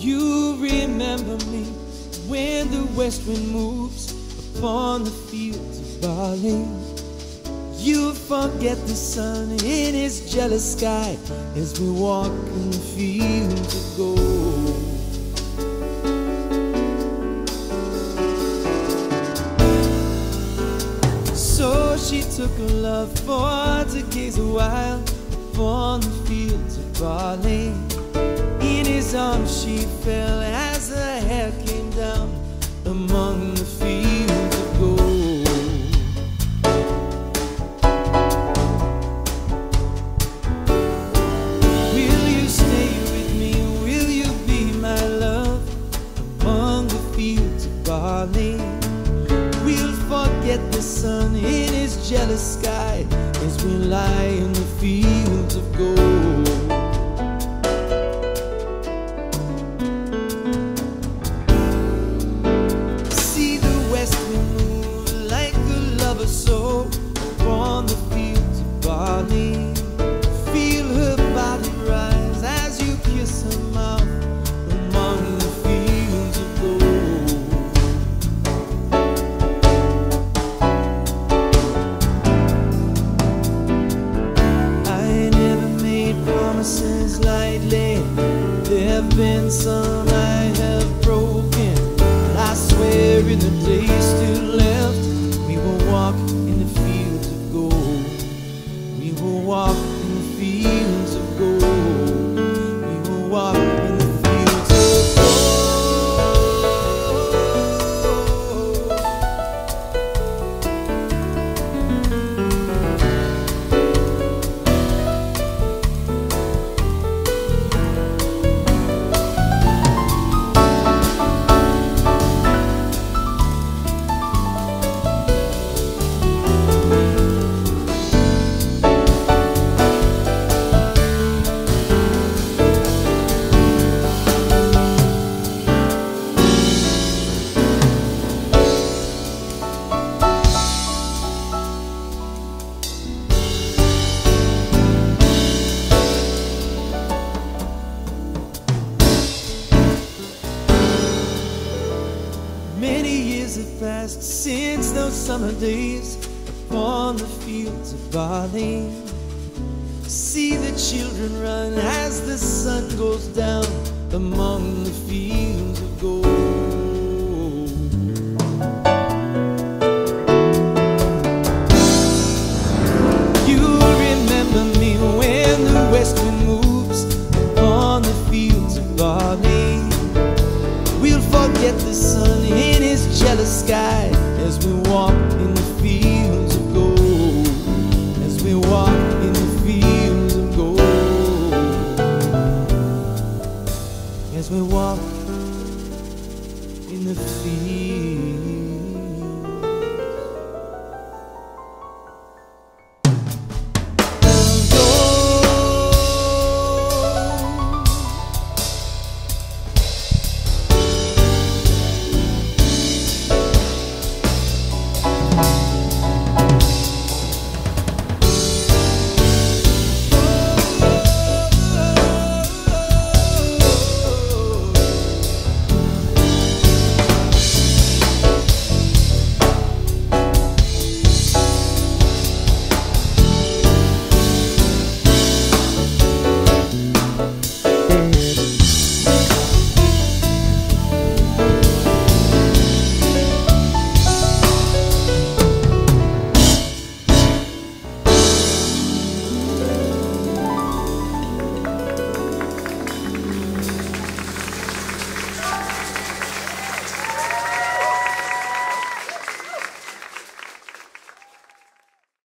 You remember me when the west wind moves upon the fields of barley. You forget the sun in his jealous sky as we walk in the fields of gold. So she took her love for to gaze a while upon the fields of barley. She fell as her hair came down among the fields of gold. Will you stay with me? Will you be my love among the fields of barley? We'll forget the sun in his jealous sky as we lie in the fields of gold. Promises lightly. There have been some I have broken. But I swear in the days still left, we will walk in the fields Many years have passed since those summer days upon the fields of barley. See the children run as the sun goes down among the fields of gold. as we walk in the fields of gold. As we walk in the fields of gold. As we walk.